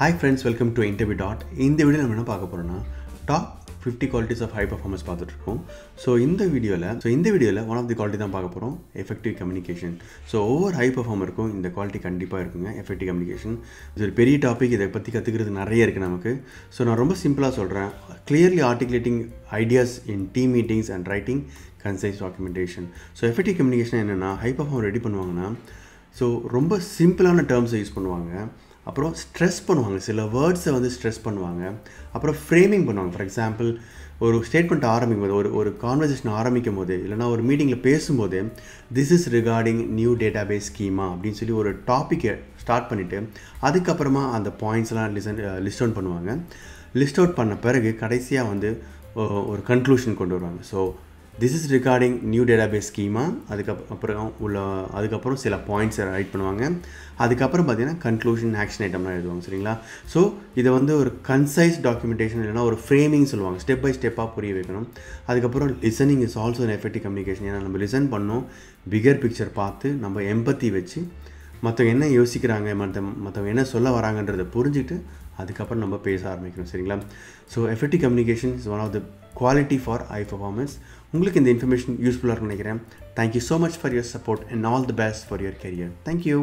Hi friends welcome to interview dot இந்த video நம்ம என்ன பார்க்க போகிறோம்னா top fifty qualities of high performance பார்த்துட்ருக்கோம். ஸோ இந்த வீடியோவில் ஸோ இந்த வீடியோவில் ஒன் ஆஃப் தி குவாலிட்டி தான் பார்க்க போகிறோம் எஃபெக்டிவ் கம்யூனிகேஷன் ஸோ ஒவ்வொரு ஹை பர்ஃபார்மருக்கும் இந்த குவாலிட்டி கண்டிப்பாக இருக்குங்க எஃபெக்டிவ் கம்யூனிகேஷன் இது ஒரு பெரிய டாபிக் இதை பற்றி கற்றுக்கிறது நிறைய இருக்குது நமக்கு. ஸோ நான் ரொம்ப சிம்பிளாக சொல்கிறேன் clearly articulating ideas in team meetings and writing concise documentation so effective communication என்னென்னா ஹை பர்ஃபார்மர் ரெடி பண்ணுவாங்கன்னா ஸோ ரொம்ப சிம்பிளான டேர்ம்ஸை யூஸ் பண்ணுவாங்க. அப்புறம் ஸ்ட்ரெஸ் பண்ணுவாங்க. சில வேர்ட்ஸை வந்து ஸ்ட்ரெஸ் பண்ணுவாங்க. அப்புறம் ஃப்ரேமிங் பண்ணுவாங்க. ஃபார் எக்ஸாம்பிள் ஒரு ஸ்டேட்மெண்ட் ஆரம்பிக்கும் போது ஒரு ஒரு கான்வர்சேஷன் ஆரம்பிக்கும் போது இல்லைனா ஒரு மீட்டிங்கில் பேசும்போது this is regarding new database schema அப்படின்னு சொல்லி ஒரு டாப்பிக்கை ஸ்டார்ட் பண்ணிவிட்டு அதுக்கப்புறமா அந்த பாயிண்ட்ஸ்லாம் லிசன் லிஸ்ட் அவுட் பண்ணுவாங்க. லிஸ்ட் அவுட் பண்ண பிறகு கடைசியாக வந்து ஒரு கன்க்ளூஷன் கொண்டு வருவாங்க. So this is regarding new database schema அதுக்கப்புறம் உள்ள அதுக்கப்புறம் சில பாயிண்ட்ஸ் ரைட் பண்ணுவாங்க. அதுக்கப்புறம் பார்த்தீங்கன்னா கன்க்ளூஷன் ஆக்ஷன் ஐட்டம்லாம் எழுதுவாங்க சரிங்களா? ஸோ இதை வந்து ஒரு கன்சைஸ் டாக்குமெண்டேஷன் இல்லைனா ஒரு ஃப்ரேமிங் சொல்லுவாங்க. ஸ்டெப் பை ஸ்டெப்பாக புரிய வைக்கணும். அதுக்கப்புறம் listening is also an effective communication ஏன்னா நம்ம லிசன் பண்ணோம் பிகர் பிக்சர் பார்த்து நம்ம எம்பத்தி வச்சு மற்றவங்க என்ன யோசிக்கிறாங்க மற்ற மற்றவங்க என்ன சொல்ல வராங்கன்றதை புரிஞ்சுட்டு அதுக்கப்புறம் நம்ம பேச ஆரம்பிக்கணும் சரிங்களா? So effective communication is one of the quality for high performance உங்களுக்கு இந்த இன்ஃபர்மேஷன் யூஸ்ஃபுல்லாக இருக்கும்னு நினைக்கிறேன். Thank you so much for your support and all the best for your career thank you